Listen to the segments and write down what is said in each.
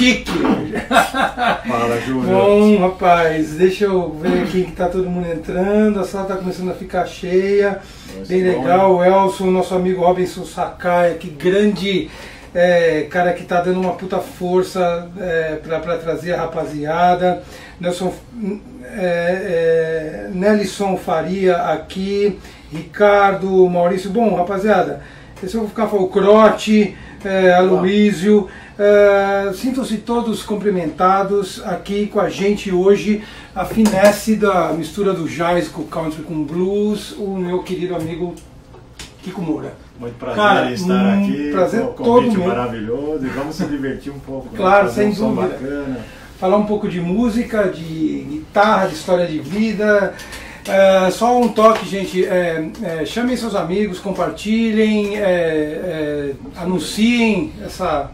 chique. Fala, Júlio. Bom, rapaz, deixa eu ver aqui que tá todo mundo entrando. A sala tá começando a ficar cheia. Nossa, Bem bom, legal. O Elson, nosso amigo Robinson Sakai, que grande é, cara que tá dando uma puta força é, pra, pra trazer a rapaziada. Nelson, é, é, Nelson Faria aqui. Ricardo, Maurício. Bom, rapaziada, esse eu vou ficar falando. O Crote, é, Aloísio. É, Sintam-se todos cumprimentados aqui com a gente hoje. A finesse da mistura do jazz com country com blues, o meu querido amigo Kiko Moura. Muito prazer Cara, estar um aqui. prazer um todo meu. maravilhoso e vamos se divertir um pouco. né? Claro, Fazer sem um dúvida. bacana. falar um pouco de música, de guitarra, de história de vida. É, só um toque, gente. é, é, chamem seus amigos, compartilhem, é, é, anunciem essa,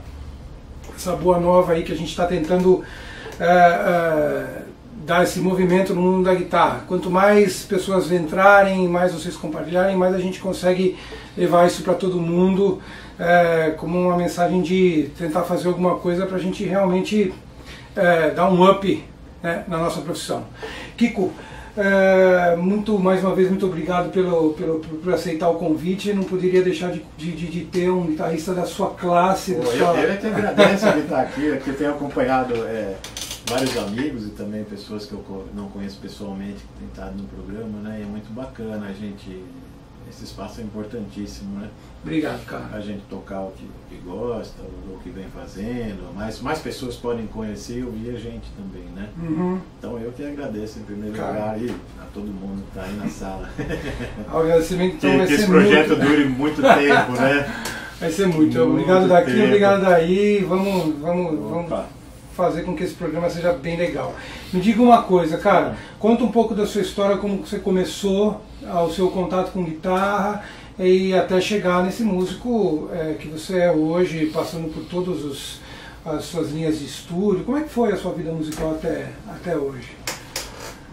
essa boa nova aí que a gente está tentando é, dar esse movimento no mundo da guitarra. Quanto mais pessoas entrarem, mais vocês compartilharem, mais a gente consegue levar isso para todo mundo como uma mensagem de tentar fazer alguma coisa para a gente realmente dar um up né, na nossa profissão. Kiko, é, muito mais uma vez muito obrigado pelo, pelo por, aceitar o convite. Não poderia deixar de, de, de- ter um guitarrista da sua classe, Pô, da eu, sua... eu é que agradeço de estar aqui, eu tenho acompanhado é, vários amigos e também pessoas que eu não conheço pessoalmente que têm estado no programa, né? E é muito bacana a gente. Esse espaço é importantíssimo, né? Obrigado, cara. A gente tocar o que, o que gosta, o, o que vem fazendo, mais, mais pessoas podem conhecer e ouvir a gente também, né? Uhum. Então eu que agradeço em primeiro Cara. lugar e a todo mundo que está aí na sala. Agradecimento então que vai que ser esse projeto muito. dure muito tempo, né? Vai ser muito. Muito obrigado daqui, tempo. obrigado daí. Vamos, vamos, vamos Opa. fazer com que esse programa seja bem legal. Me diga uma coisa, cara. Conta um pouco da sua história, como você começou ao seu contato com guitarra e até chegar nesse músico é, que você é hoje, passando por todas as suas linhas de estúdio. Como é que foi a sua vida musical até, até hoje?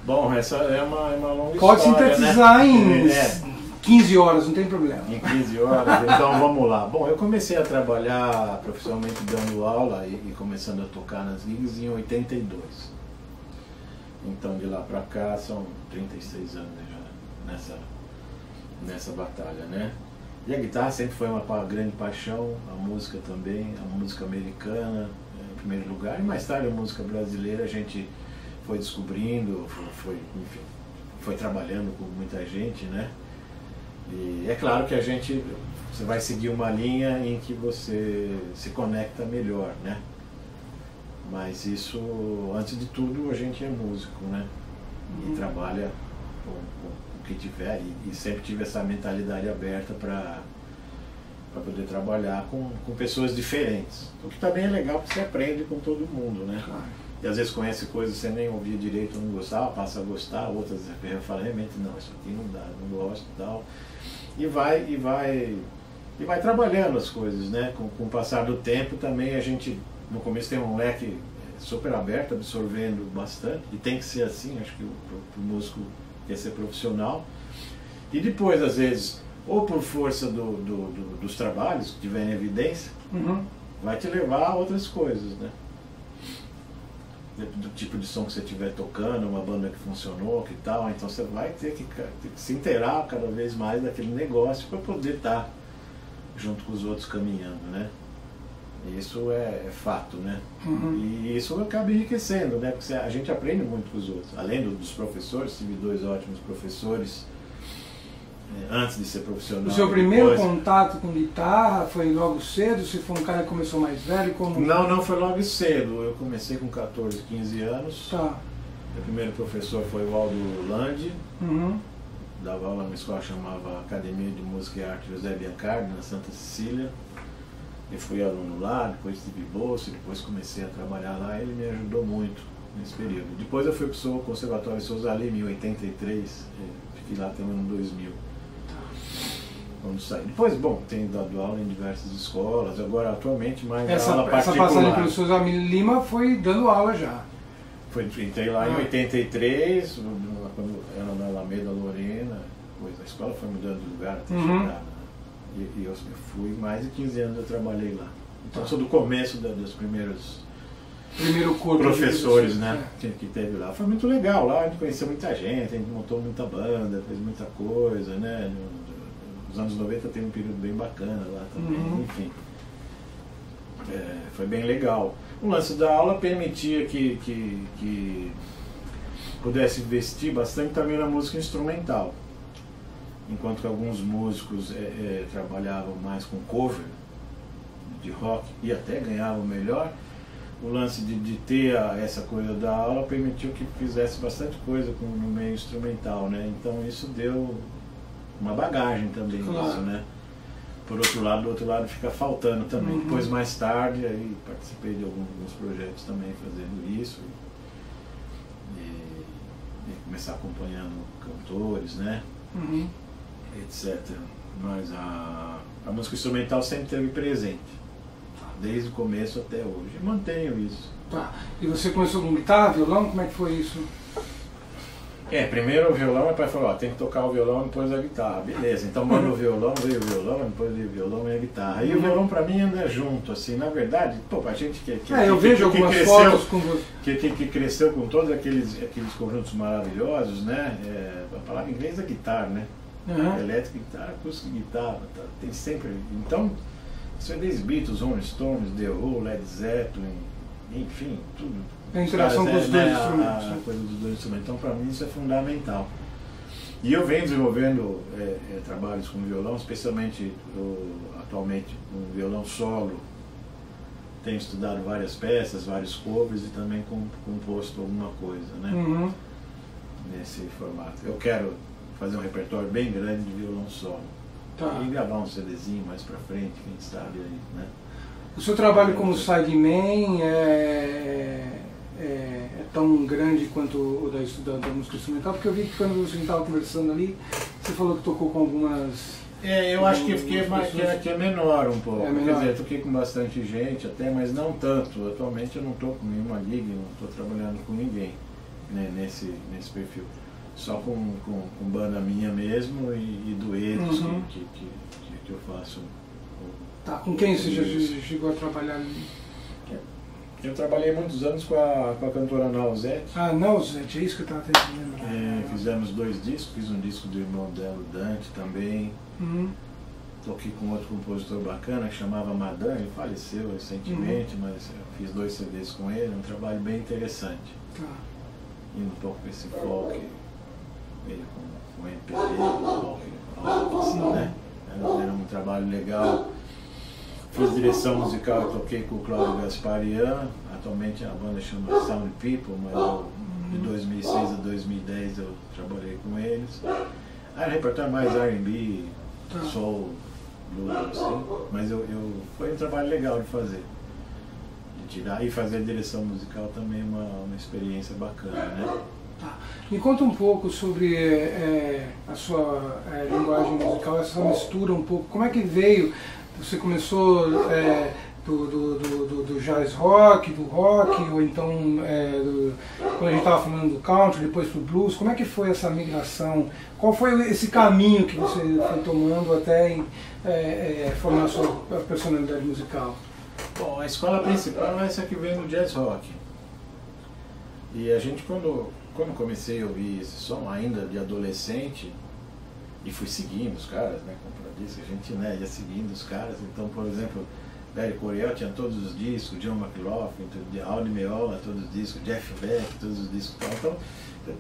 Bom, essa é uma, é uma longa Pode história, sintetizar né? em É, 15 horas, não tem problema. em 15 horas, então vamos lá. Bom, eu comecei a trabalhar profissionalmente dando aula e, e começando a tocar nas gigs em 82. Então de lá pra cá são 36 anos já nessa, nessa batalha, né? E a guitarra sempre foi uma grande paixão, a música também, a música americana eh, em primeiro lugar, e mais tarde a música brasileira a gente foi descobrindo, foi, enfim, foi trabalhando com muita gente, né? E é claro que a gente, você vai seguir uma linha em que você se conecta melhor, né? Mas isso, antes de tudo, a gente é músico, né? E Uhum. trabalha com, com que tiver e, e sempre tive essa mentalidade aberta para para poder trabalhar com, com pessoas diferentes. O que também é legal porque você aprende com todo mundo, né? Claro. E às vezes conhece coisas que você nem ouvia direito, não gostava, passa a gostar, outras você fala, realmente não, isso aqui não dá, não gosto e tal. E vai, e vai, e vai trabalhando as coisas, né? Com, com o passar do tempo também a gente, no começo tem um leque super aberto, absorvendo bastante, e tem que ser assim, acho que o músico quer ser profissional. E depois, às vezes, ou por força do, do- do- dos trabalhos que tiver em evidência, Uhum. vai te levar a outras coisas, né? Do tipo de som que você estiver tocando, uma banda que funcionou, que tal, então você vai ter que, ter que se inteirar cada vez mais daquele negócio para poder estar junto com os outros caminhando, né? Isso é, é fato, né? Uhum. E isso acaba enriquecendo, né? Porque a gente aprende muito com os outros. Além do- dos professores, tive dois ótimos professores eh, antes de ser profissional. O seu primeiro depois- contato com guitarra foi logo cedo? Se foi um cara que começou mais velho? Como... Não, não foi logo cedo. Eu comecei com 14, 15 anos. Tá. Meu primeiro professor foi o Aldo Landi, Uhum. dava aula numa escola que chamava Academia de Música e Arte José Biancardi, na Santa Cecília. Eu fui aluno lá, depois tive bolsa, depois comecei a trabalhar lá. Ele me ajudou muito nesse período. Depois eu fui para o Conservatório Souza Lima em 83, eh, fiquei lá até o ano 2000. Quando saí. Depois, bom, tenho dado aula em diversas escolas, agora atualmente mais Essa, aula essa particular. passagem pelo Souza Lima foi dando aula já. Foi, entrei lá em Ah. 83, no- no- quando era na Alameda Lorena, coisa. A escola foi mudando de lugar até Uhum. chegar E, e eu fui mais de 15 anos eu trabalhei lá. Então sou do começo da, dos primeiros Primeiro corpo professores né, que, que teve lá. Foi muito legal lá, a gente conheceu muita gente, a gente montou muita banda, fez muita coisa, né? Nos anos 90 tem um período bem bacana lá também, Uhum. enfim. É, foi bem legal. O lance da aula permitia que, que, que pudesse investir bastante também na música instrumental. Enquanto que alguns músicos é, é, trabalhavam mais com cover de rock e até ganhavam melhor, o lance de, de ter a- essa coisa da aula permitiu que fizesse bastante coisa com, no meio instrumental, né? Então isso deu uma bagagem também Claro. nisso, né? Por outro lado, do outro lado fica faltando também. Uhum. Depois mais tarde aí participei de alguns, alguns projetos também fazendo isso. E, e começar acompanhando cantores, né? Uhum. Etc. Mas a, a música instrumental sempre teve presente, desde o começo até hoje. Mantenho isso. Tá. E você começou com guitarra, violão? Como é que foi isso? É, primeiro o violão, meu pai falou, ó, tem que tocar o violão e depois a guitarra. Beleza, então manda o violão, veio o violão, depois veio o violão e a guitarra. E o violão pra mim anda junto, assim, na verdade, pô, pra gente que, que, É, eu que- vejo que algumas cresceu, fotos com você. que, que, que cresceu com todos aqueles, aqueles conjuntos maravilhosos, né? É, a palavra em inglês é guitarra, né? Aham. Elétrica, guitarra, acústica, guitarra, tá? tem sempre. Então, isso é desde Beatles, Rolling Stones, The Who, Led Zeppelin, enfim, tudo. A interação com os dois a- instrumentos, A, né? coisa dos dois instrumentos. Então, para mim, isso é fundamental. E eu venho desenvolvendo é, é, trabalhos com violão, especialmente atualmente com violão solo. Tenho estudado várias peças, vários covers e também com, composto alguma coisa, né? Uhum. nesse formato. Eu quero fazer um repertório bem grande de violão solo. Tá. E gravar um CDzinho mais pra frente, quem sabe aí, né? O seu trabalho como sideman é, é, é tão grande quanto o da, da, da música instrumental? Porque eu vi que quando a gente estava conversando ali, você falou que tocou com algumas. É, eu acho que, fiquei mais, que, é, que é menor um pouco. É menor. Quer dizer, eu toquei com bastante gente até, mas não tanto. Atualmente eu não estou com nenhuma gig, não estou trabalhando com ninguém né, nesse, nesse perfil. Só com, com, com banda minha mesmo e, e duetos Uhum. que, que, que, que- eu faço. Tá, com quem você já chegou a trabalhar ali? Eu trabalhei muitos anos com a, com a cantora Nausete. Ah, não, gente, é isso que eu estava tentando lembrar. É, fizemos dois discos, fiz um disco do irmão dela, Dante, também. Uhum. Toquei com outro compositor bacana que chamava Madan, ele faleceu recentemente, mas eu fiz dois CDs com ele, um trabalho bem interessante. Tá. Indo um pouco com esse folk, meio com, com MPB, folk, rock, assim, né? Era, era um trabalho legal. Fiz direção musical, toquei com o Cláudio Gasparian, atualmente a banda chama Sound People, mas eu, de 2006 a 2010 eu trabalhei com eles. Um repertório mais R&B, Tá. soul, blues, assim, mas eu, eu, foi um trabalho legal de fazer. De tirar e fazer direção musical também é uma, uma experiência bacana, né? Tá. Me conta um pouco sobre é, a sua é, linguagem musical, essa mistura um pouco. Como é que veio? Você começou é, do, do, do, do- do jazz rock, do rock, ou então é, do- quando a gente estava falando do country, depois pro blues. Como é que foi essa migração? Qual foi esse caminho que você foi tomando até é, é, formar a sua personalidade musical? Bom, a escola principal é essa que vem do jazz rock. E a gente, quando, quando comecei a ouvir esse som, ainda de adolescente, e fui seguindo os caras, né, como eu disse, a gente né, ia seguindo os caras. Então, por exemplo, Barry Coryell tinha todos os discos, John McLaughlin, Aldi Meola, todos os discos, Jeff Beck, todos os discos. e tal. Então,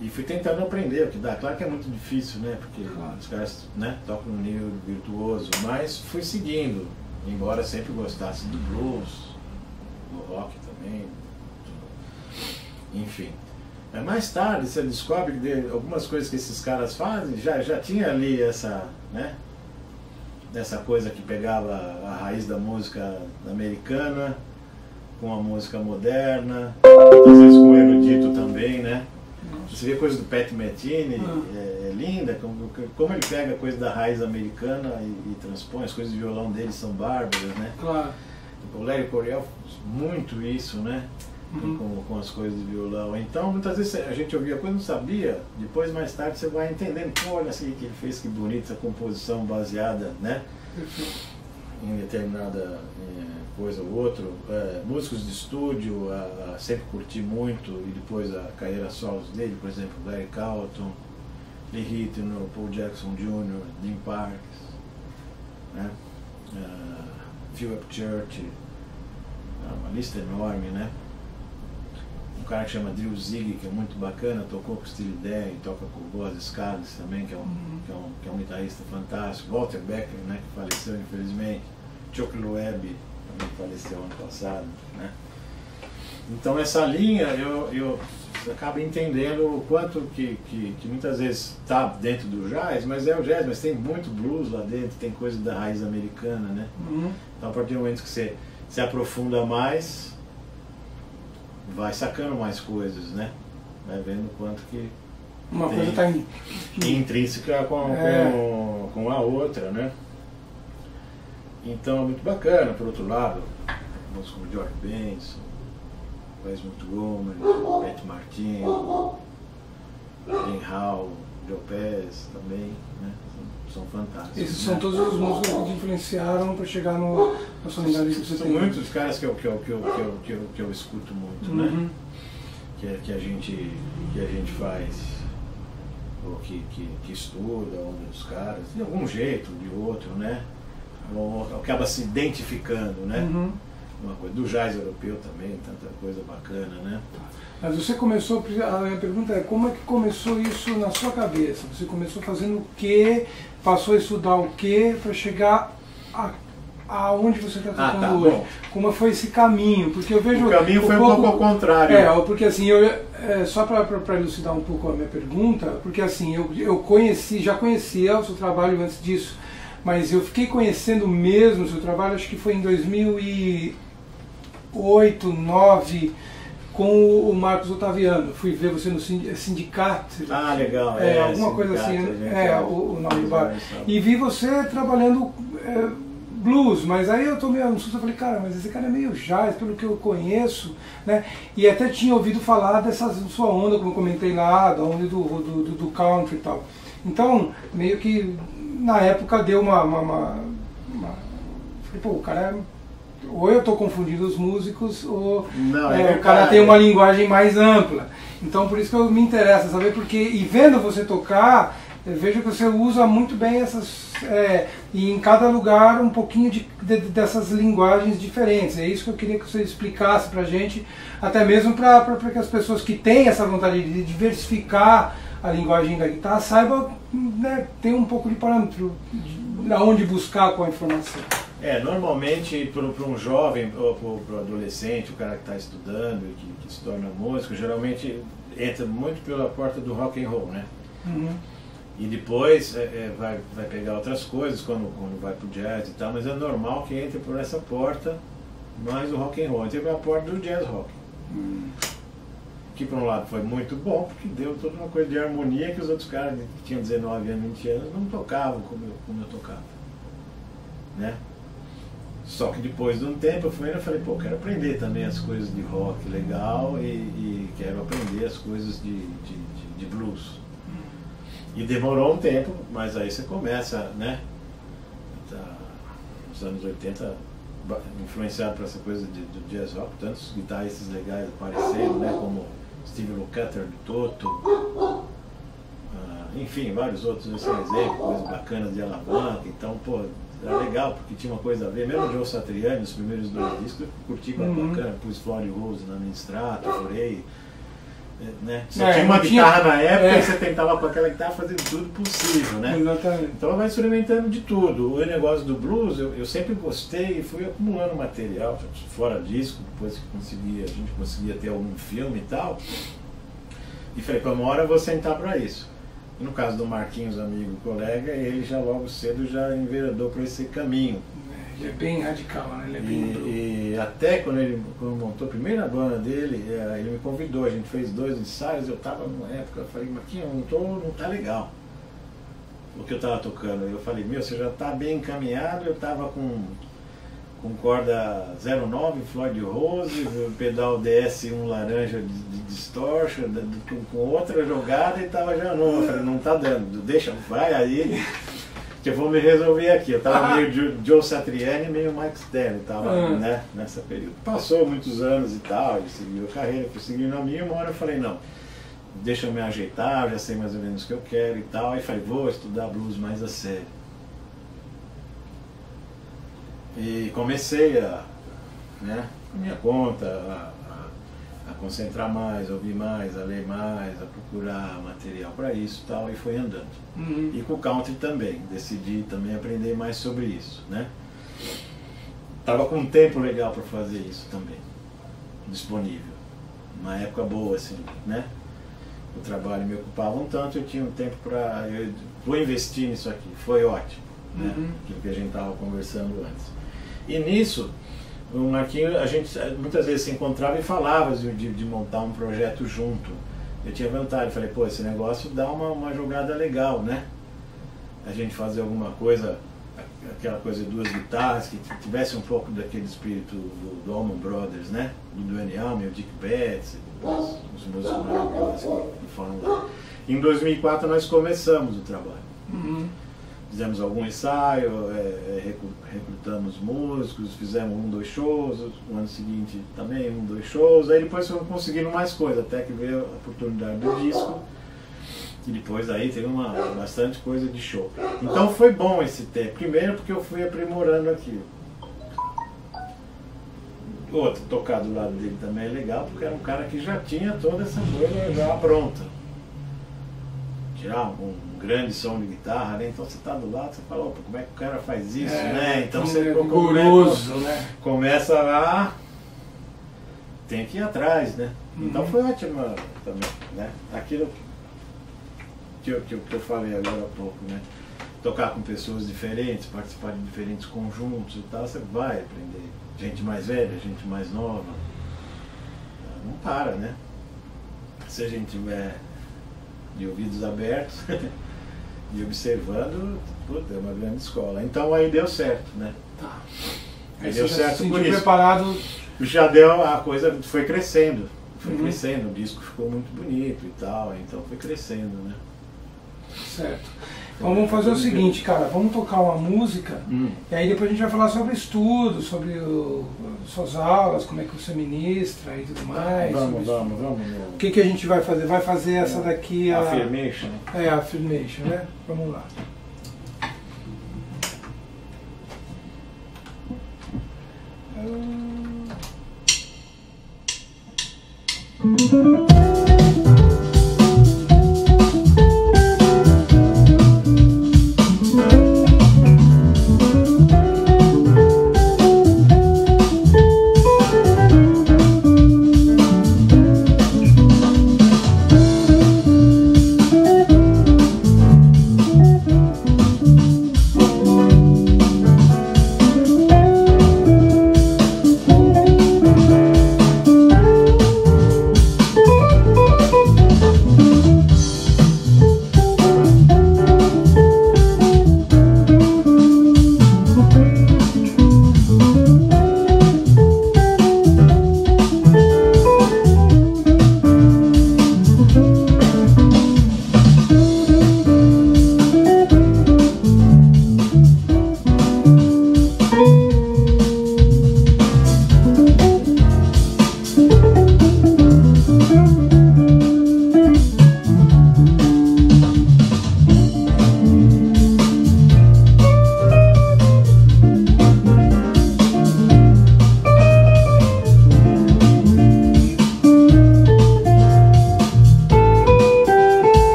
e fui tentando aprender o que dá. Claro que é muito difícil, né? Porque Claro. os caras né, tocam num nível virtuoso, mas fui seguindo, embora sempre gostasse do blues, do rock também, enfim. É, mais tarde você descobre que algumas coisas que esses caras fazem, já, já tinha ali essa, né? Essa coisa que pegava a raiz da música americana com a música moderna, às vezes com o erudito também, né? Você vê coisa do Pat Metheny, Ah. é, é linda, como, como ele pega a coisa da raiz americana e, e transpõe, as coisas de violão dele são bárbaras, né? Claro. O Larry Coryell faz muito isso, né? Uhum. com, com as coisas de violão. Então, muitas vezes a gente ouvia coisa não sabia, depois mais tarde você vai entendendo, pô, olha assim que ele fez, que bonita essa composição baseada, né? Em determinada é, coisa ou outra. É, músicos de estúdio, a, a sempre curti muito, e depois a carreira solos dele, por exemplo, Larry Carlton, Lee Ritenour, Paul Jackson Jr., Dean Parks, né? Uh, Philip Church, uma lista enorme, né? Um cara que chama Drew Zig, que é muito bacana, tocou com o Steve Day, toca com o Boaz Scales também, que é, um, uhum. que, é um, que é um guitarrista fantástico. Walter Becker, né, que faleceu infelizmente. Chuck Loeb, também faleceu ano passado. Né? Então essa linha eu, eu acabo entendendo o quanto que, que, que muitas vezes está dentro do jazz, mas é o jazz, mas tem muito blues lá dentro, tem coisa da raiz americana, né? Uhum. Então a partir do momento que você se aprofunda mais, vai sacando mais coisas, né? Vai vendo quanto que uma coisa está in... intrínseca com, é. com, com, a outra, né? Então é muito bacana, por outro lado, músicos como George Benson, Wes Montgomery, Beth Martin, Ben Hall, Joe Pez também, né? São fantásticos. Esses né? são todos os músicos que influenciaram para chegar no, na sonoridade que você são tem. São muitos caras que eu, que eu, que eu, que eu, que eu, que eu escuto muito, né? uhum. né? Que, que, a gente, que a gente faz, ou que, que, que estuda, um dos caras, de algum jeito, de outro, né? Ou acaba se identificando, né? Uhum. Uma coisa, do jazz europeu também, tanta coisa bacana, né? Mas você começou, a minha pergunta é como é que começou isso na sua cabeça? Você começou fazendo o quê? Passou a estudar o quê para chegar a aonde você está tocando ah, tá, hoje? Bom. Como foi esse caminho? Porque eu vejo. O caminho foi um pouco, ao contrário. É, porque assim, eu, é, só para elucidar um pouco a minha pergunta, porque assim, eu, eu conheci, já conhecia o seu trabalho antes disso, mas eu fiquei conhecendo mesmo o seu trabalho, acho que foi em 2008, 2009 com o Marcos Otaviano. Fui ver você no sindicato. Ah, legal. É, é alguma coisa assim, é, é, o, o nome do bar. E vi você trabalhando é, blues, mas aí eu tomei um susto e falei, cara, mas esse cara é meio jazz, pelo que eu conheço, né? E até tinha ouvido falar dessa sua onda, como eu comentei lá, da onda do, do, do country e tal. Então, meio que na época deu uma, uma, uma, uma... Falei, pô, o cara é ou eu estou confundindo os músicos, ou Não, é, é o cara tem uma linguagem mais ampla. Então por isso que eu me interessa saber, porque e vendo você tocar, eu vejo que você usa muito bem essas. É, e em cada lugar um pouquinho de, de, dessas linguagens diferentes. É isso que eu queria que você explicasse pra gente, até mesmo para que as pessoas que têm essa vontade de diversificar a linguagem da guitarra saibam né, ter um pouco de parâmetro de, onde buscar com a informação. É, normalmente para um jovem para o adolescente, o cara que está estudando e que, que, se torna músico, geralmente entra muito pela porta do rock and roll, né? Uhum. E depois é, é, vai, vai pegar outras coisas quando, quando vai pro jazz e tal, mas é normal que entre por essa porta mais o rock and roll. Entre pela porta do jazz rock. Uhum. Que por um lado foi muito bom, porque deu toda uma coisa de harmonia que os outros caras que tinham 19 anos, 20 anos não tocavam como eu, como eu tocava. Né? Só que depois de um tempo eu fui e falei, pô, quero aprender também as coisas de rock legal e, e quero aprender as coisas de, de, de, de, blues. E demorou um tempo, mas aí você começa, né? Tá, nos anos 80, influenciado por essa coisa de, do jazz rock, tantos guitarristas legais apareceram, né? Como Steve Lukather do Toto, uh, enfim, vários outros, esse é exemplo, coisas bacanas de alavanca. Então, pô, era legal, porque tinha uma coisa a ver. Mesmo o Joe Satriani, nos primeiros dois discos, eu curti com uhum. bacana, pus Flory Rose na minha extrato, furei. É, né? Você é, tinha uma guitarra tinha... na época é. e você tentava com aquela guitarra fazer tudo possível, né? Exatamente. Então vai experimentando de tudo. O negócio do blues, eu, eu sempre gostei e fui acumulando material, fora disco, depois que conseguia, a gente conseguia ter algum filme e tal. E falei, uma hora eu vou sentar para isso. No caso do Marquinhos, amigo colega, ele já logo cedo já enveredou para esse caminho. Ele é bem radical, né? Ele é bem e, e, até quando ele quando montou a primeira banda dele, é, ele me convidou, a gente fez dois ensaios, eu estava numa época, eu falei, Marquinhos, não, tô, não tá legal o que eu estava tocando. Eu falei, meu, você já está bem encaminhado, eu estava com, com corda 09, Floyd Rose, pedal DS1 laranja de, distortion, de, com outra jogada e tava já não. Eu falei, não tá dando, deixa, vai aí, que eu vou me resolver aqui. Eu tava meio Joe Satriani meio Mike Stern, tava Ah. né, nessa período. Passou muitos anos e tal, ele seguiu a carreira, fui seguindo a minha, uma hora eu falei, não, deixa eu me ajeitar, eu já sei mais ou menos o que eu quero e tal. Aí falei, vou estudar blues mais a sério. E comecei a, né, por minha conta, a, a- a concentrar mais, a ouvir mais, a ler mais, a procurar material para isso e tal, e foi andando. Uhum. E com o country também, decidi também aprender mais sobre isso, né? Tava com um tempo legal para fazer isso também, disponível. Uma época boa, assim, né? O trabalho me ocupava um tanto, eu tinha um tempo para. Vou investir nisso aqui, foi ótimo, né? Uhum. Aquilo que a gente estava conversando antes. E nisso, o Marquinho, a gente muitas vezes se encontrava e falava de, de, montar um projeto junto. Eu tinha vontade, falei, pô, esse negócio dá uma, uma jogada legal, né? A gente fazer alguma coisa, aquela coisa de duas guitarras, que tivesse um pouco daquele espírito do, do Allman Brothers, né? Do Duane Allman, o Dick Betts, os, os músicos maravilhosos que foram lá. Em 2004 nós começamos o trabalho. Uhum. Fizemos algum ensaio, é, é, recru- recrutamos músicos, fizemos um, dois shows, no ano seguinte também um, dois shows, aí depois fomos conseguindo mais coisa, até que veio a oportunidade do disco, e depois aí teve uma, bastante coisa de show. Então foi bom esse tempo, primeiro porque eu fui aprimorando aquilo. Outro, tocar do lado dele também é legal, porque era um cara que já tinha toda essa coisa já pronta tirar um, grande som de guitarra, né? Então você tá do lado, você fala, opa, como é que o cara faz isso, É, né? Então você rigoroso, né? começa a tem que ir atrás, né? Então Uhum. foi ótimo também, né? Aquilo que eu, que, eu, que eu falei agora há pouco, né? Tocar com pessoas diferentes, participar de diferentes conjuntos e tal, você vai aprender. Gente mais velha, gente mais nova. Não para, né? Se a gente tiver de ouvidos abertos e observando, puta, é uma grande escola. Então aí deu certo, né? Tá. Aí Aí deu certo se por isso. preparado. Já deu, a coisa foi crescendo. Foi Uhum. crescendo, o disco ficou muito bonito e tal, então foi crescendo, né? Certo. Então vamos fazer o seguinte, cara, vamos tocar uma música e aí depois a gente vai falar sobre estudo, sobre o- suas aulas, como é que você ministra e tudo mais. Vamos, vamos, vamos. O que, que a gente vai fazer? Vai fazer essa daqui a. Affirmation. É, a affirmation, né? Vamos lá. Thank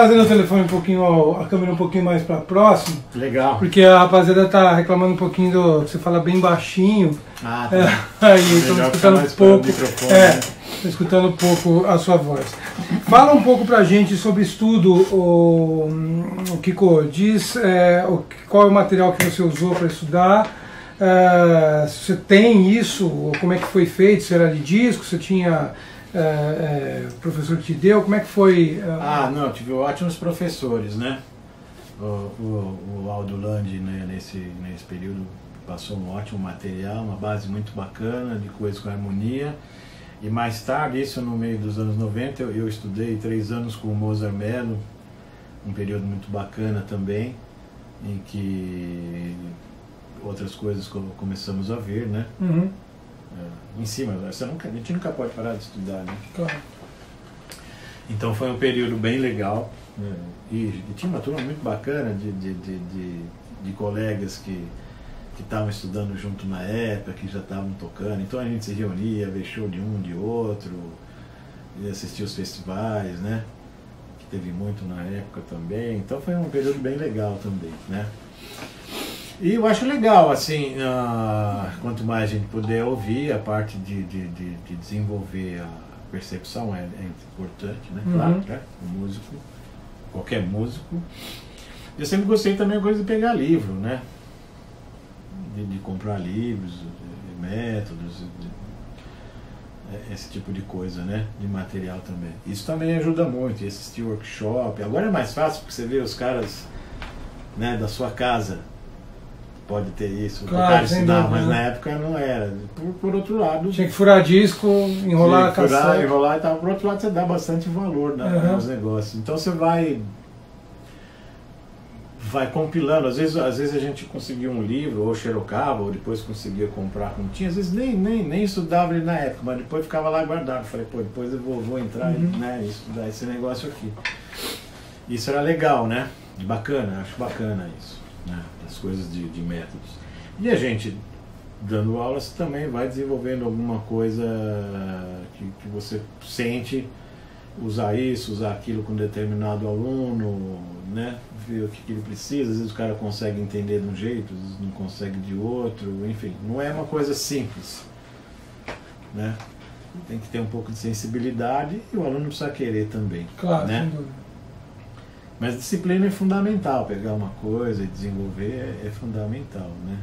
trazendo o telefone um pouquinho, a câmera um pouquinho mais para próximo. Legal. Porque a rapaziada tá reclamando um pouquinho do. Você fala bem baixinho. Ah, tá. É, aí, estamos escutando um pouco. É, né? escutando um pouco a sua voz. Fala um pouco pra gente sobre estudo, o, o Kiko. Diz é, o, qual é o material que você usou para estudar. É, você tem isso, como é que foi feito, se era de disco, se tinha é, é, professor te deu, como é que foi? É? Ah, não, tive ótimos professores, né? O, o, o Aldo Landi, né, nesse, nesse período, passou um ótimo material, uma base muito bacana de coisas com harmonia. E mais tarde, isso no meio dos anos 90, eu, eu estudei três anos com o Mozart Mello, um período muito bacana também, em que outras coisas começamos a ver, né? Uhum. É, em cima, você nunca, a gente nunca pode parar de estudar, né? Claro. Então foi um período bem legal. Né? E, e, tinha uma turma muito bacana de, de, de, de, de colegas que que estavam estudando junto na época, que já estavam tocando. Então a gente se reunia, show de um, de outro, e assistia os festivais, né? Que teve muito na época também. Então foi um período bem legal também, né? E eu acho legal, assim, uh, quanto mais a gente puder ouvir, a parte de, de, de, de desenvolver a percepção é, é importante, né? Uhum. Claro, né? O músico, qualquer músico. Eu sempre gostei também a coisa de pegar livro, né? de, de comprar livros, de métodos, é, esse tipo de coisa, né? De material também. Isso também ajuda muito, assistir workshop. Agora é mais fácil porque você vê os caras né, da sua casa. Pode ter isso, claro, ensinar, mas na época não era. Por, por outro lado. Tinha que furar disco, enrolar a caçada. Enrolar e tal. Por outro lado, você dá bastante valor né, uhum. nos negócios. Então você vai vai compilando. Às vezes, às vezes a gente conseguia um livro, ou xerocava, ou depois conseguia comprar como tinha. Às vezes nem, nem, nem estudava ele na época, mas depois ficava lá guardado. Falei, pô, depois eu vou, vou entrar uhum. né, e estudar esse negócio aqui. Isso era legal, né? Bacana, acho bacana isso, né? As coisas de, de métodos. E a gente, dando aulas, também vai desenvolvendo alguma coisa que, que você sente usar isso, usar aquilo com determinado aluno, né? ver o que, que ele precisa, às vezes o cara consegue entender de um jeito, às vezes não consegue de outro, enfim, não é uma coisa simples. Né? Tem que ter um pouco de sensibilidade e o aluno precisa querer também. Claro, né? Mas disciplina é fundamental, pegar uma coisa e desenvolver é, é fundamental, né?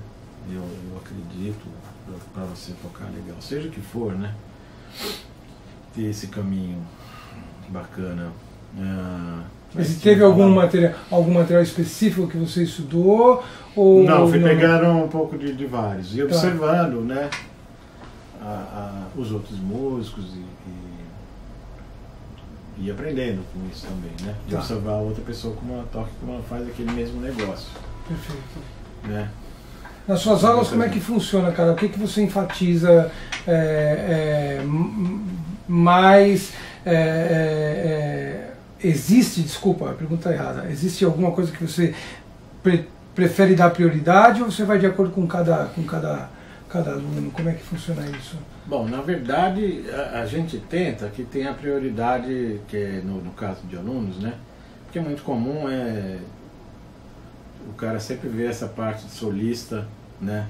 Eu, eu acredito para você tocar legal, seja o que for, né? Ter esse caminho bacana. Ah, mas teve algum material, algum material específico que você estudou? Ou não, fui pegando um pouco de, de vários. E tá. observando né, a, a, os outros músicos e, e, e, aprendendo com isso também. Né? De tá. observar a outra pessoa como ela toca, como ela faz aquele mesmo negócio. Perfeito. Né? Nas suas aulas, como é que funciona, cara? O que, que você enfatiza é, é, mais? É, é, é existe, desculpa, a pergunta é errada, existe alguma coisa que você pre prefere dar prioridade ou você vai de acordo com cada, com cada, cada aluno? Como é que funciona isso? Bom, na verdade, a, a gente tenta que tenha prioridade, que é no, no caso de alunos, né? Porque é muito comum é o cara sempre vê essa parte de solista, né?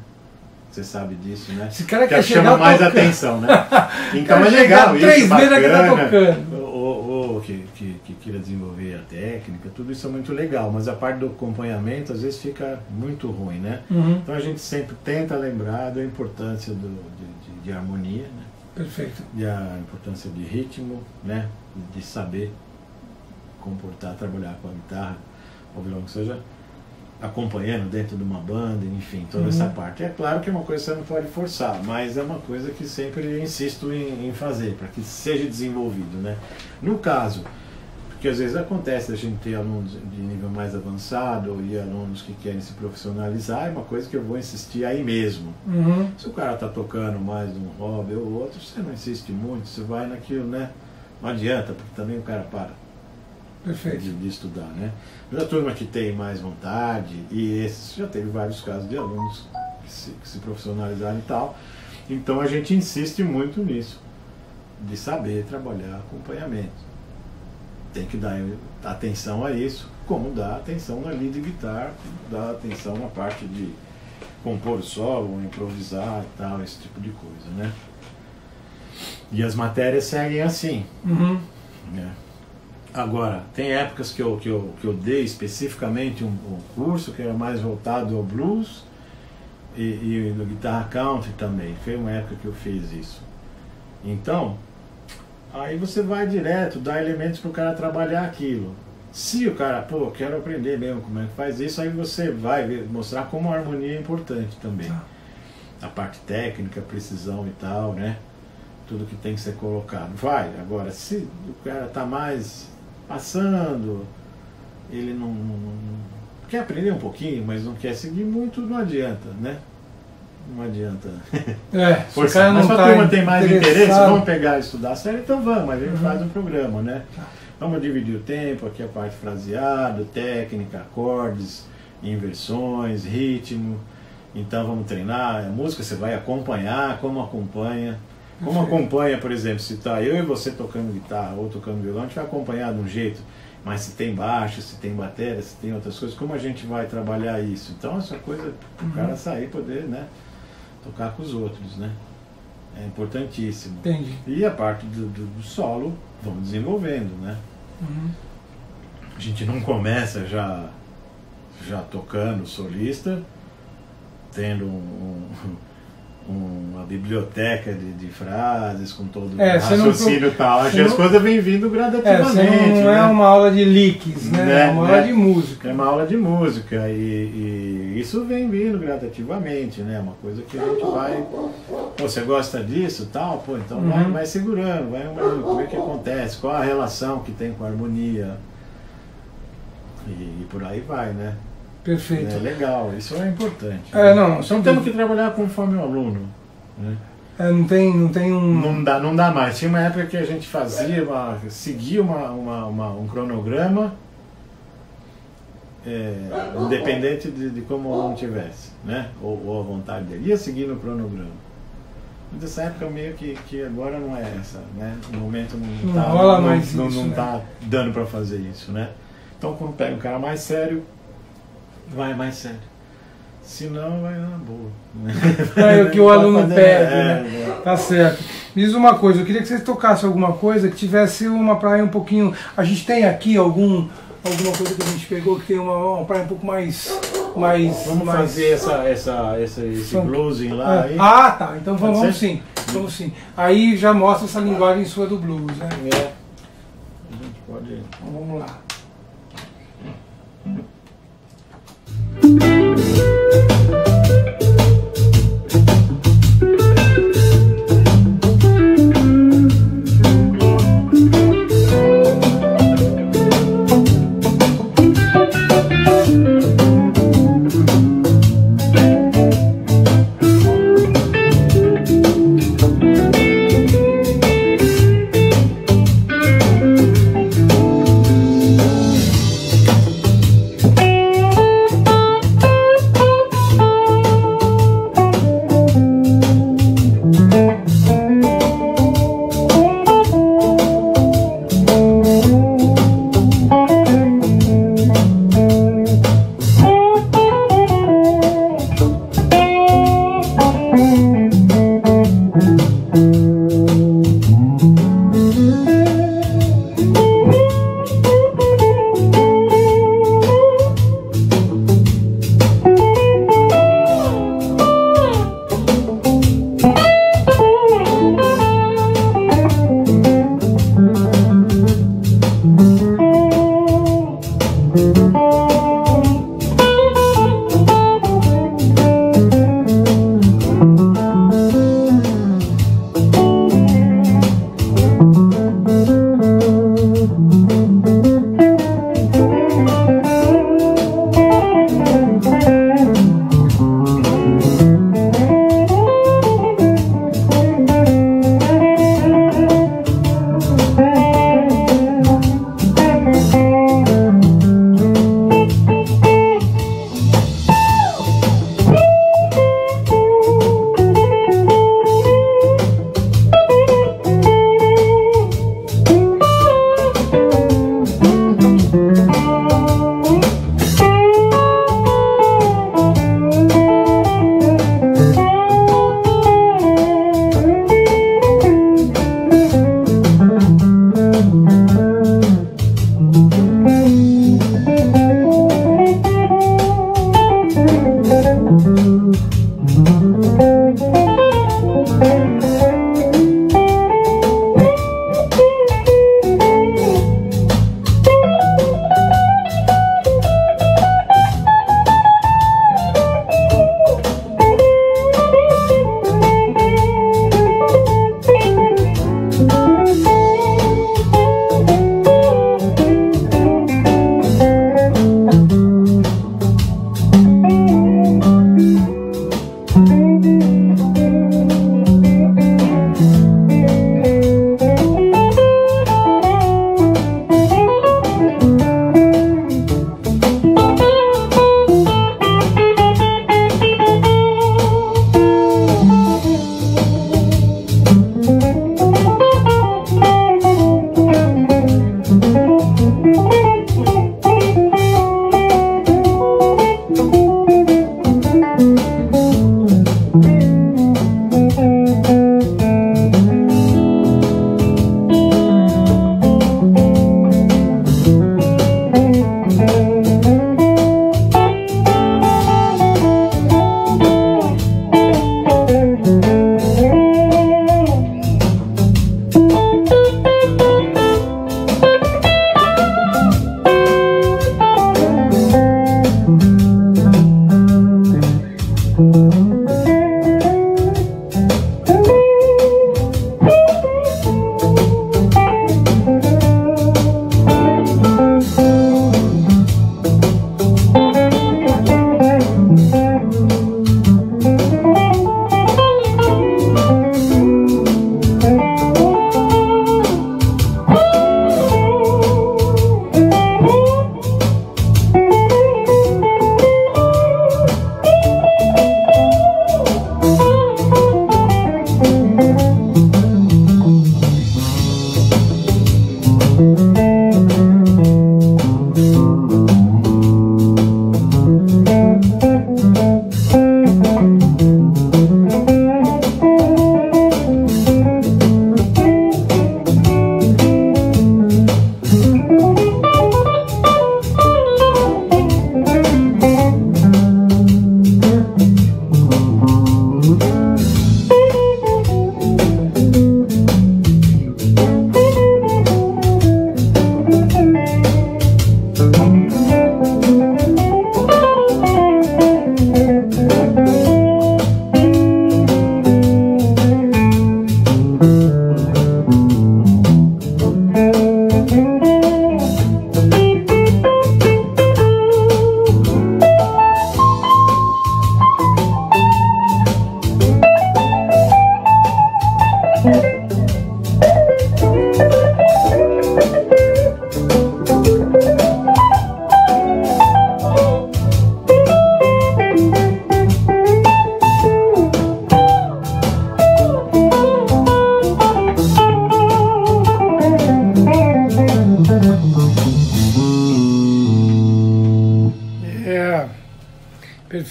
Você sabe disso, né? Esse cara que quer chama mais atenção, né? Então é legal isso, três vezes que tá tocando. Ou, ou que, que, que, queira desenvolver a técnica, tudo isso é muito legal, mas a parte do acompanhamento às vezes fica muito ruim, né? Uhum. Então a gente sempre tenta lembrar da importância do, de, de, harmonia, né? Perfeito. E a importância de ritmo, né? De saber comportar, trabalhar com a guitarra, ou violão que seja acompanhando dentro de uma banda, enfim, toda uhum. essa parte. É claro que é uma coisa que você não pode forçar, mas é uma coisa que sempre insisto em, em fazer, para que seja desenvolvido. Né? No caso, porque às vezes acontece a gente ter alunos de nível mais avançado e alunos que querem se profissionalizar, é uma coisa que eu vou insistir aí mesmo. Uhum. Se o cara está tocando mais um hobby ou outro, você não insiste muito, você vai naquilo, né? Não adianta, porque também o cara para. Perfeito. De, de, estudar, né? Mas a turma que tem mais vontade, e esses já teve vários casos de alunos que se, que se profissionalizaram e tal. Então a gente insiste muito nisso, de saber trabalhar acompanhamento. Tem que dar atenção a isso, como dá atenção na lead guitar, dá atenção na parte de compor solo, improvisar e tal, esse tipo de coisa, né? E as matérias seguem assim. Uhum. né? Agora, tem épocas que eu, que eu, que eu dei especificamente um, um curso que era mais voltado ao blues e, e no guitarra country também. Foi uma época que eu fiz isso. Então, aí você vai direto, dá elementos para o cara trabalhar aquilo. Se o cara, pô, quero aprender mesmo como é que faz isso, aí você vai ver- mostrar como a harmonia é importante também. Tá. A parte técnica, precisão e tal, né? Tudo que tem que ser colocado. Vai, agora, se o cara tá mais passando, ele não, não- não- quer aprender um pouquinho, mas não quer seguir muito, não adianta, né? Não adianta. É, Forçar. cara Mas não se a tá turma tem mais interesse, vamos pegar e estudar sério, então vamos, a gente Uhum. faz um programa, né? Tá. Vamos dividir o tempo, aqui a parte fraseado, técnica, acordes, inversões, ritmo. Então vamos treinar, a música você vai acompanhar, como acompanha. Como acompanha, por exemplo, se tá eu e você tocando guitarra ou tocando violão, a gente vai acompanhar de um jeito. Mas se tem baixo, se tem bateria, se tem outras coisas, como a gente vai trabalhar isso? Então essa coisa, o Uhum. cara sair poder, né, tocar com os outros, né? É importantíssimo. Entendi. E a parte do, do- do solo, vamos desenvolvendo, né? Uhum. A gente não começa já, já tocando solista, tendo um- um- uma biblioteca de, de frases com todo o É, não raciocínio e tal. Acho as coisas vêm vindo É, gradativamente. você não, é né? uma aula de leaks, né? Né, É uma né. aula de música. É uma aula de música e, e isso vem vindo gradativamente, né? Uma coisa que a gente vai. Pô, você gosta disso tal? Pô, então vai, Uhum. vai segurando, vai ver o que acontece, qual a relação que tem com a harmonia. E, e por aí vai, né? Perfeito. É legal, isso é importante. É, não, Só sem temos que trabalhar conforme o aluno. Né? É, não, tem, não tem um. Não dá, não dá mais. Tinha uma época que a gente fazia, uma, seguia uma, uma, uma- um cronograma, é, independente de, de como o aluno tivesse, né? Ou, ou a vontade dele. Ia seguindo o cronograma. Mas essa época meio que, que agora não é essa, né? No momento não, Não tá, não, não, isso, não né? tá dando para fazer isso, né? Então quando pega um cara mais sério, vai mais sério. Se não, vai na boa. né? É o que o aluno pede, é, né? é. Tá certo. Me diz uma coisa, eu queria que vocês tocassem alguma coisa que tivesse uma praia um pouquinho. A gente tem aqui algum, alguma coisa que a gente pegou que tem uma, uma praia um pouco mais. mais Vamos mais... fazer essa, essa, essa, esse Funk. bluesing lá aí. Ah, tá. Então vamos, vamos sim. Vamos sim. Aí já mostra essa linguagem sua do blues, né? É. A gente pode. Então vamos lá. Thank you.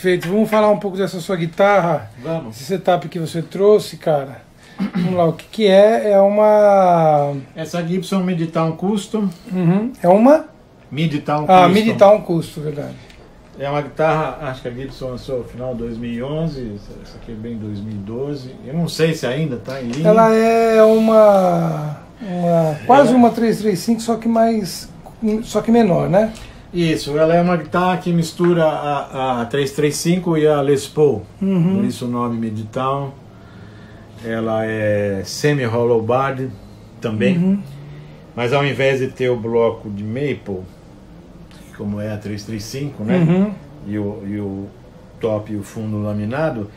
Perfeito. Vamos falar um pouco dessa sua guitarra, Vamos. esse setup que você trouxe, cara. Vamos lá, o que, que é? É uma. Essa Gibson Midtown Custom. Uhum. É uma. Midtown Ah, Custom. Midtown Custo, verdade. É uma guitarra, acho que a Gibson lançou no final de 2011, essa aqui é bem 2012. Eu não sei se ainda está em linha. Ela é uma. uma quase Ela- uma 335, só que mais. só que menor, né? Isso, ela é uma guitarra que mistura a, a 335 e a Les Paul. Uhum. Por isso o nome Midtown. Ela é semi-hollow body também. Uhum. Mas ao invés de ter o bloco de maple, como é a 335, né? Uhum. E, o, e o top e o fundo laminado,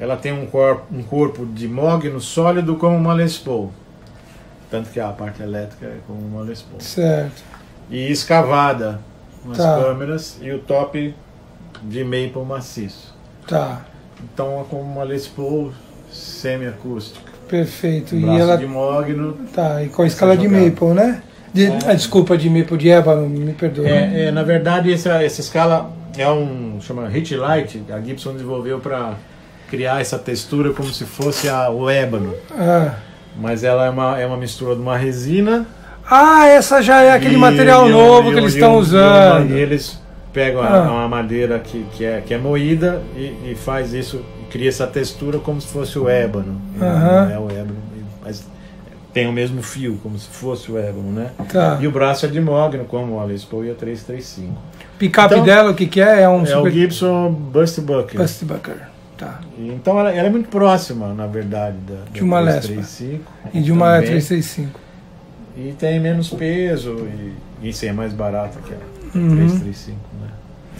ela tem um corpo, um corpo de mogno sólido como uma Les Paul. Tanto que a parte elétrica é como uma Les Paul. Certo. E escavada com as Tá. câmeras e o top de maple maciço. Tá. Então é como uma Les Paul semi-acústica. Perfeito. Um E braço ela. de mogno. Tá, e com a escala de. Maple, né? De, É. ah, desculpa, de Maple de ébano, me perdoa. É, é, na verdade, essa, essa escala é um chama Hit Light. A Gibson desenvolveu para criar essa textura como se fosse a, o ébano. Ah. Mas ela é uma, é uma mistura de uma resina. Ah, essa já é aquele e- material e novo e que eles estão usando. E eles pegam a- Ah. uma madeira que, que, é, que é moída e, e faz isso, cria essa textura como se fosse o ébano. E Aham. Não é o ébano, mas tem o mesmo fio, como se fosse o ébano, né? Tá. E o braço é de mogno, como a Les Paul e a 335. Picape Então- dela, o que, que é? É um É o super. Gibson Bust Bucket. Buster Tá. Então ela, ela é muito próxima, na verdade, da, De uma Lespa. 335. E de uma também. 365. E tem menos peso e, sim, é mais barata que a Uhum. 335, né?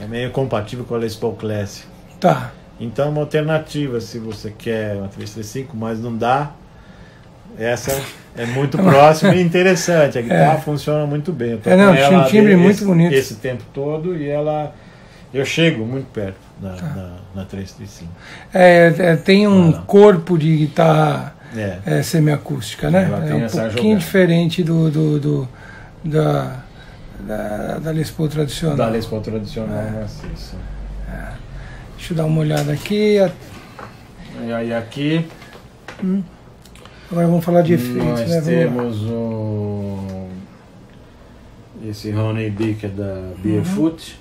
É meio compatível com a Les Paul Classic. Tá. Então é uma alternativa se você quer uma 335, mas não dá. Essa é muito próxima e interessante. A guitarra funciona muito bem. Eu tô É, não, tinha um timbre esse- muito bonito. Esse tempo todo e ela. Eu chego muito perto da, Tá. da, na 335. É, é, tem um Ah. corpo de guitarra É. é, semiacústica, né? Ela É um essa pouquinho jogada. diferente do, do, do- da, da, da Les Paul tradicional. Da Les Paul tradicional É. maciça. Deixa eu dar uma olhada aqui. E aí aqui Agora vamos falar de efeitos, nós né? Temos o. esse Honey Bee que é da Barefoot.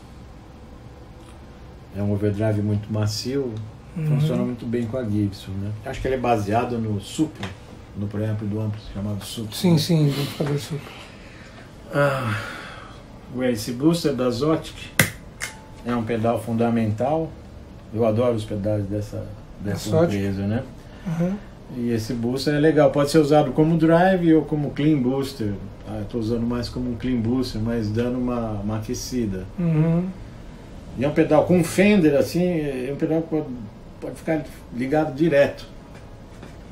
É um overdrive muito macio, Uhum. funciona muito bem com a Gibson, né? Acho que ele é baseado no Supro, no preâmbulo do amplo chamado Supro. Sim, né? sim, amplificador super. Ah, Ace Booster da Zotic é um pedal fundamental. Eu adoro os pedais dessa, dessa empresa, né? Uhum. E esse booster é legal, pode ser usado como drive ou como clean booster. Ah, Estou usando mais como um clean booster, mas dando uma, uma aquecida. Uhum. E é um pedal com Fender, assim, é um pedal que pode, pode ficar ligado direto.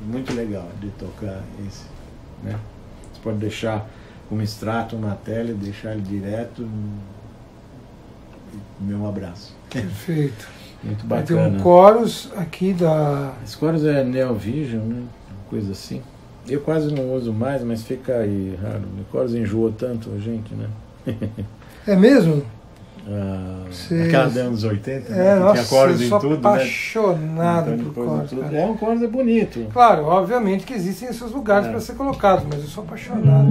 Muito legal de tocar esse. Né? Você pode deixar um extrato na tela e deixar ele direto. Meu abraço. Perfeito. Muito bacana. um chorus aqui da. Esse chorus é Neo Vision, né? Uma coisa assim. Eu quase não uso mais, mas fica aí raro. O chorus enjoou tanto a gente, né? É mesmo? Ah, Sei. aquela dos anos 80, né? É, nossa, chorus eu em sou tudo, né? apaixonado Então, por chorus. tudo-. É um é bonito. Claro, obviamente que existem esses lugares É. para ser colocado, mas eu sou apaixonado.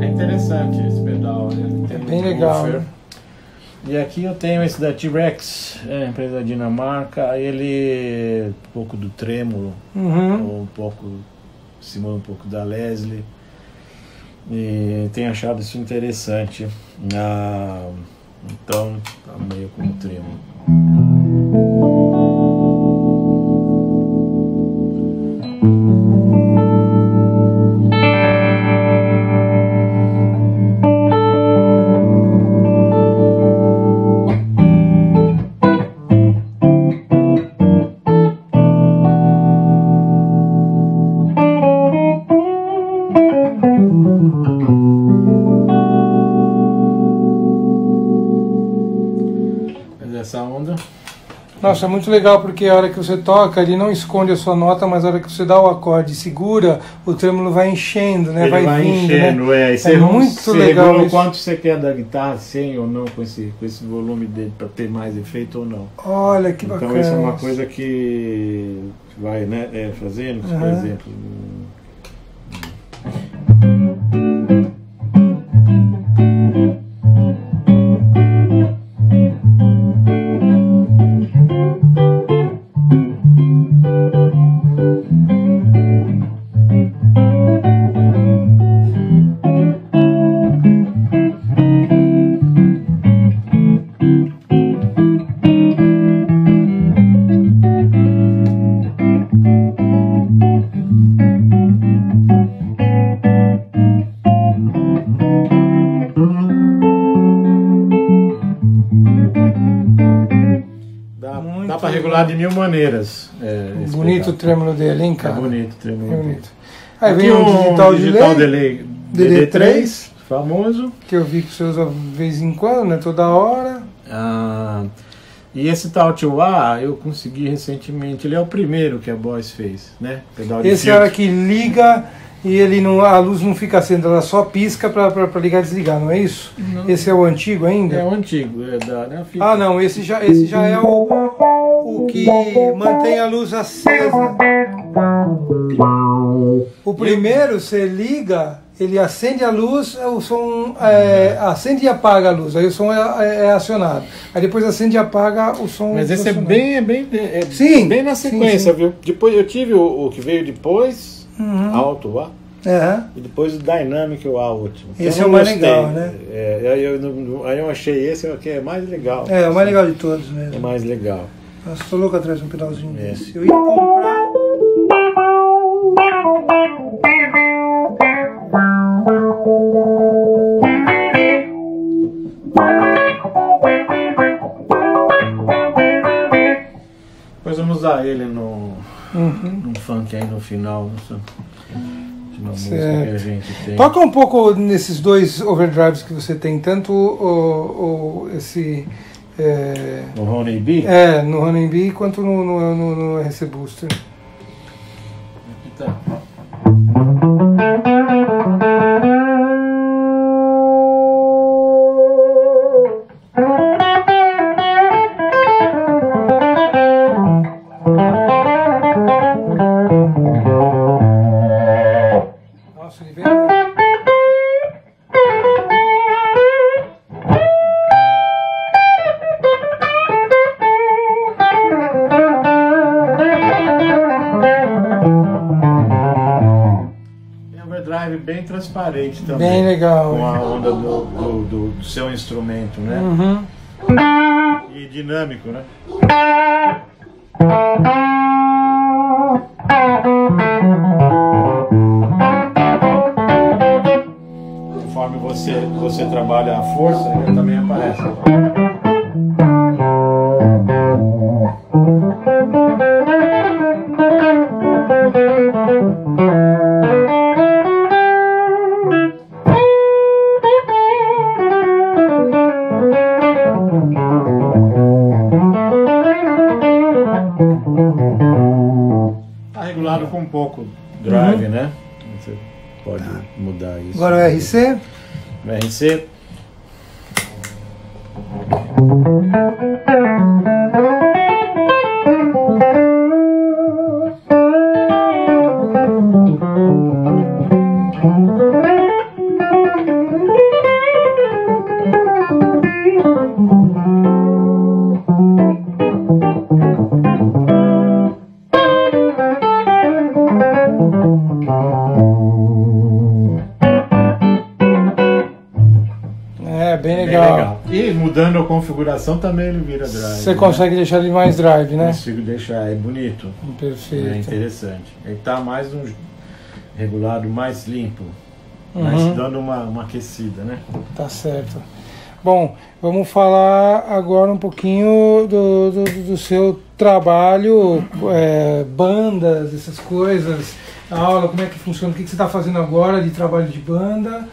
É interessante esse pedal. né? Tem É bem legal, né? E aqui eu tenho esse da T-Rex, é, empresa da Dinamarca. Ele um pouco do trêmulo, Uhum. um pouco simula um pouco da Leslie. E tenho achado isso interessante. Ah, então, tá meio como trêmulo. É muito legal porque a hora que você toca, ele não esconde a sua nota, mas a hora que você dá o acorde e segura, o trêmolo vai enchendo, né? Ele vai, vai, vindo, enchendo, né? é. Você, É muito você legal isso. quanto você quer da guitarra, sem ou não, com esse, com esse volume dele, para ter mais efeito ou não. Olha que bacana. Então isso é uma coisa que vai né, é, fazendo, por Aham. exemplo. Regular de mil maneiras. é, Bonito o trêmulo dele, hein, cara? bonito, tremendo. É bonito. Aí Aqui vem um digital, digital delay, delay DD3. DD3, famoso. que eu vi que você usa de vez em quando, né? Toda hora. Ah, e esse tal Tio A eu consegui recentemente. Ele é o primeiro que a Boss fez, né? Pedal de Esse é filtro. que liga e ele não, a luz não fica acesa, ela só pisca para ligar e desligar, não é isso? Não. Esse é o antigo ainda? É o antigo, é da, fita. Ah, não, esse já, esse já é o, o que mantém a luz acesa. O primeiro, você liga, ele acende a luz, o som é, acende e apaga a luz, aí o som é, é- é acionado. Aí depois acende e apaga o som. Mas esse é bem, é bem, é Sim, bem na sim, sequência, sim. viu? Depois eu tive o, o que veio depois, Uhum. alto A, É. e depois o Dynamic o A último. Esse é o mais gostei. legal, né? É, aí, eu, aí eu achei esse que é mais legal. É, o mais legal de todos É mesmo. mais legal. Nossa, tô louco atrás de um pedalzinho É. desse. Eu ia comprar. Depois vamos usar ele no, Uhum. num funk aí no final. Toca um pouco nesses dois overdrives que você tem, tanto o, o- esse. É, O Honey Bee. é, no Running Bee quanto no, no, no, no RC Booster. Bem transparente também. Bem legal. Com a onda do, do, do- do seu instrumento, né? Uhum. E dinâmico, né? Conforme você, você trabalha a força, ele também aparece. O configuração também ele vira drive. Você né? consegue deixar ele mais drive, né? Consigo deixar, é bonito. É Perfeito. interessante. Ele tá mais um regulado mais limpo, mas Uhum. dando uma, uma aquecida, né? Tá certo. Bom, vamos falar agora um pouquinho do, do, do seu trabalho, é, bandas, essas coisas, aula, como é que funciona, o que, que você está fazendo agora de trabalho de banda.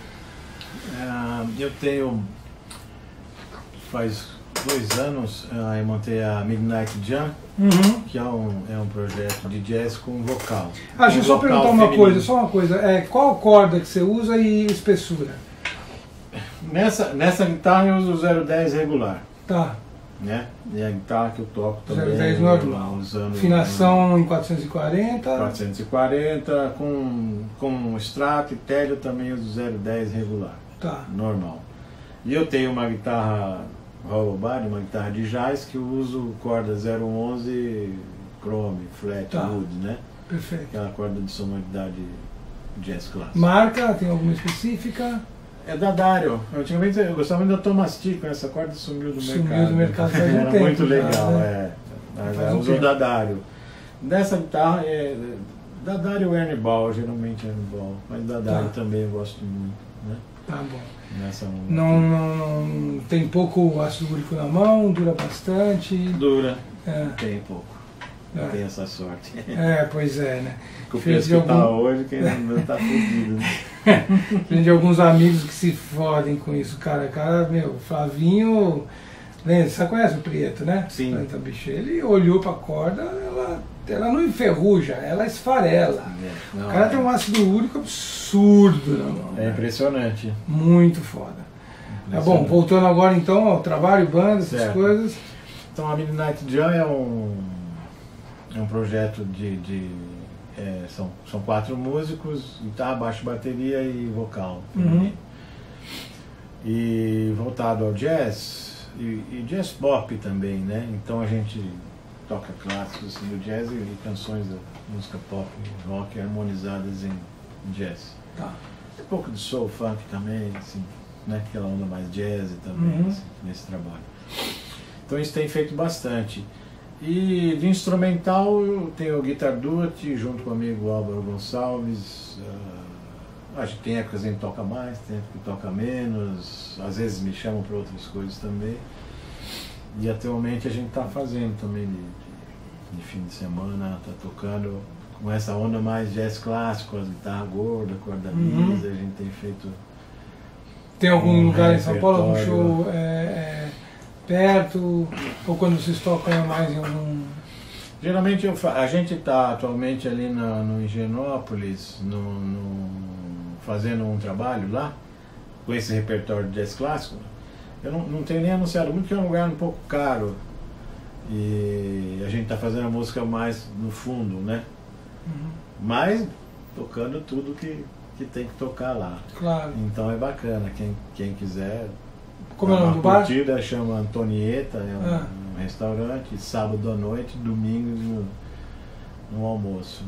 Ah, eu tenho. Faz dois anos ah, eu montei a Midnight Jam, Uhum. que é um, é um projeto de jazz com vocal. Ah, deixa eu só perguntar uma feminino. coisa, só uma coisa. É, qual corda que você usa e espessura? Nessa, nessa guitarra eu uso o 010 regular, Tá. né? E a guitarra que eu toco também. 010 eu- normal. Usando Afinação em 440. 440, com, com extrato e télio também uso 010 regular, Tá. normal. E eu tenho uma guitarra hollow body, uma guitarra de jazz que eu uso corda 011 chrome, flat, Tá. wood, né? Perfeito. Aquela corda de sonoridade jazz clássico. Marca, tem alguma específica? É da Dario. Antigamente eu gostava muito da Thomas Tico, essa corda sumiu do Sumiu mercado. do mercado faz um Era tempo muito já, legal, né? é. Eu um uso tempo. da Dario. Dessa guitarra é. Da Dario Ernie Ball, geralmente Ernie Ball. Mas da Dario Tá. também eu gosto muito? Tá bom. Nessa. Não, não, não tem pouco ácido úrico na mão, dura bastante. Dura, É, tem pouco. Não É. tem essa sorte. é, pois é, né? Com o Fez preço que tá algum- hoje, quem não tá fudido. Né? Tem de alguns amigos que se fodem com isso, cara. Cara, meu, Flavinho. Lembra, você conhece o Prieto, né? Sim. Planta bicho. Ele olhou pra corda, ela, ela não enferruja, ela esfarela. É, O não, cara tem um ácido úrico absurdo na mão. É né? impressionante. Muito foda. Tá bom, Impressionante. voltando agora então ao trabalho, banda, essas Certo. coisas. Então a Midnight Jam é um, é um projeto de. de é, são, são quatro músicos, guitarra, baixo, bateria e vocal. Uhum. E voltado ao jazz e, e jazz pop também, né? Então a gente toca clássicos assim, do jazz e, canções da música pop e rock harmonizadas em jazz. Tá. Um pouco de soul funk também, assim, né? Aquela onda mais jazz também Uhum. assim, nesse trabalho. Então isso tem feito bastante. E de instrumental eu tenho o Guitar Duet junto com o amigo Álvaro Gonçalves. ah, acho que tem épocas em que toca mais, tem épocas que toca menos. Às vezes me chamam para outras coisas também. E atualmente a gente está fazendo também de, de- de fim de semana, está tocando com essa onda mais jazz clássico, as guitarras gordas, corda Uhum. lisa, a gente tem feito Tem algum Um lugar em São Paulo, algum show é, é, perto? Ou quando vocês tocam é mais em algum. Geralmente eu a gente está atualmente ali na, no Higienópolis, no, no- fazendo um trabalho lá, com esse repertório de jazz clássico. Eu não, não tenho nem anunciado muito, porque é um lugar um pouco caro. E a gente está fazendo a música mais no fundo, né? Mas tocando tudo que, que tem que tocar lá. Claro. Então é bacana, quem, quem quiser. Como é o nome do uma bar? curtida chama Antonieta, é um, Ah. um restaurante, sábado à noite, domingo no, no almoço.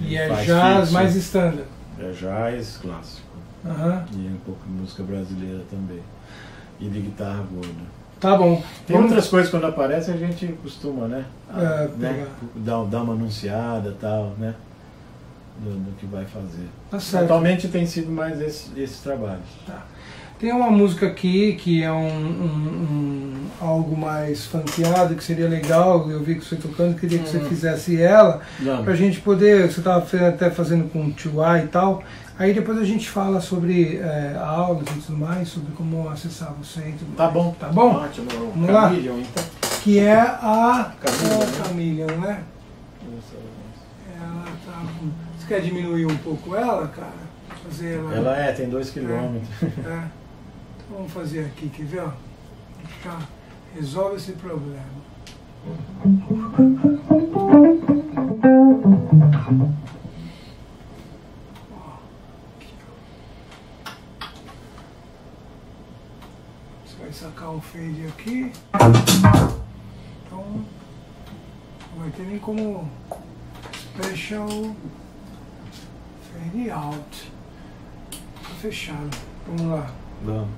E é jazz fixo. mais standard. É jazz clássico. Aham. E um pouco de música brasileira também. E de guitarra gorda. Tá bom. Tem Vamos- outras coisas quando aparece a gente costuma, né? É, né? pegar. Dar, dar uma anunciada e tal, né? Do, do que vai fazer. Tá certo. Atualmente tem sido mais esse, esses trabalhos. Tem uma música aqui que é um, um- um- algo mais funkeado, que seria legal, eu vi que você tocando, queria que você Uhum. fizesse ela, Não, pra gente poder, você estava até fazendo com o Tiwai e tal, aí depois a gente fala sobre é, aulas e tudo mais, sobre como acessar e tudo Tá mais. bom. Tá bom? Ótimo. Vamos lá? Camillion, então. Que é a Camila, a né? Camillion, né? Ela tá. Você quer diminuir um pouco ela, cara? Fazer ela... Ela é, tem dois quilômetros. É. Então vamos fazer aqui, quer ver? ó? Resolve esse problema. colocar o fade aqui. Então não vai ter nem como fechar o fade out. Tá fechado. Vamos lá. Vamos.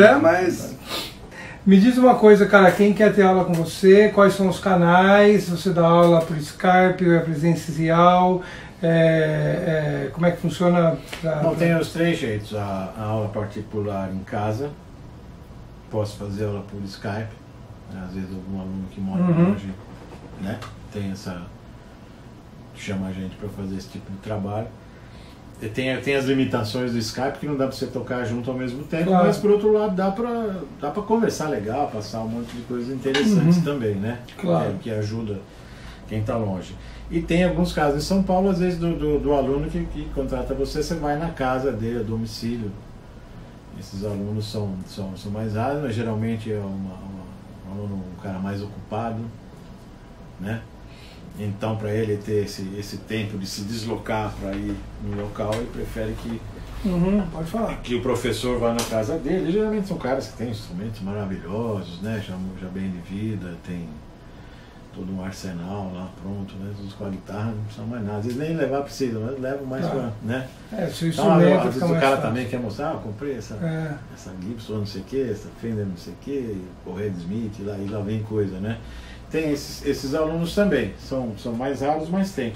É, mas. Me diz uma coisa, cara, quem quer ter aula com você, quais são os canais, você dá aula por Skype, é presencial, é, é, como é que funciona? Pra, Não, tem os três jeitos, a, a, aula particular em casa, posso fazer aula por Skype, né? às vezes algum aluno que mora uhum. longe, né, tem essa, chama a gente para fazer esse tipo de trabalho tem, tem as limitações do Skype que não dá para você tocar junto ao mesmo tempo, claro. mas por outro lado dá para dá para conversar legal, passar um monte de coisas interessantes uhum. também, né? Claro. Que, que ajuda quem está longe. E tem alguns casos em São Paulo, às vezes, do, do, do aluno que, que, contrata você, você vai na casa dele, a domicílio. Esses alunos são, são, são mais raros, mas geralmente é uma, uma, um aluno, um cara mais ocupado, né? Então, para ele ter esse, esse tempo de se deslocar para ir no local, ele prefere que, uhum, pode falar. que o professor vá na casa dele. Geralmente são caras que têm instrumentos maravilhosos, né? já, já bem de vida, tem todo um arsenal lá pronto, né? com a guitarra não precisa mais nada. Às vezes nem levar precisa, mas leva mais claro. pra, né? É, se o então, às vezes o cara fácil. também quer mostrar, ah, comprei essa, é. essa Gibson não sei o que, essa Fender não sei o que, Correia Smith, lá, e lá vem coisa, né? Tem esses, esses alunos também. São, são mais raros, mas tem.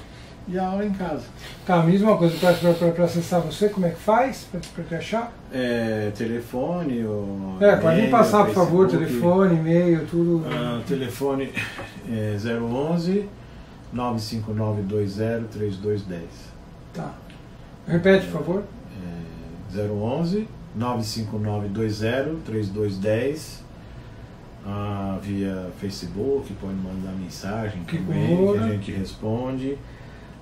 E a aula em casa. Tá, a mesma coisa para acessar você, como é que faz? Para te achar? É, telefone ou. É, pode me passar, por favor, telefone, e-mail, tudo. Ah, telefone é 011 95920 3210. Tá. Repete, por favor. É, 011 95920 3210 ah, via Facebook, pode mandar mensagem Kiko também, Moura. que a gente responde.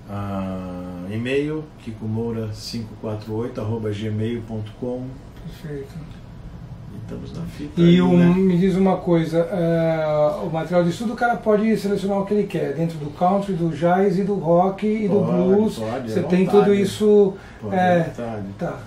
Ah, e-mail kikomoura548 arroba gmail.com Perfeito. Estamos na fita. E aí, um, né? me diz uma coisa, é, o material de estudo o cara pode selecionar o que ele quer, dentro do country, do jazz e do rock e do Pode, blues. pode, Você à tem vontade. tudo isso. Pode, é, vontade. tá,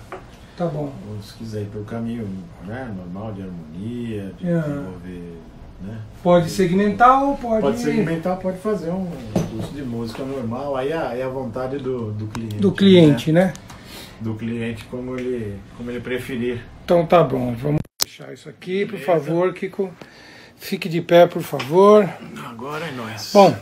tá bom. Ou se quiser ir pelo caminho né, normal de harmonia, de É. desenvolver. Né? Pode segmentar ou pode. Pode segmentar, pode fazer um curso de música normal, aí é, a vontade do, do cliente. Do cliente, né? né? Do cliente como ele, como ele preferir. Então tá bom, vamos deixar isso aqui, por favor, Kiko. Fique de pé, por favor. Agora é nós. Bom,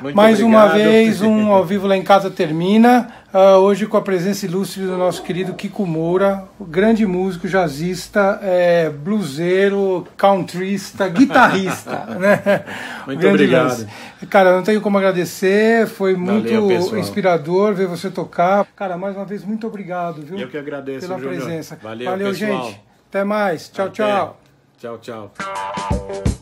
Muito mais uma obrigado. vez, um ao vivo lá em casa termina. Ah, hoje com a presença ilustre do nosso querido Kiko Moura, grande músico, jazzista, é, bluseiro, countryista, guitarrista. né? Muito grande obrigado. lance. Cara, não tenho como agradecer, foi muito Valeu, pessoal. inspirador ver você tocar. Cara, mais uma vez, muito obrigado, viu? Eu que agradeço, pela Júnior. presença. Valeu, pessoal. gente. Até mais. Tchau, Até. tchau. Tchau, tchau.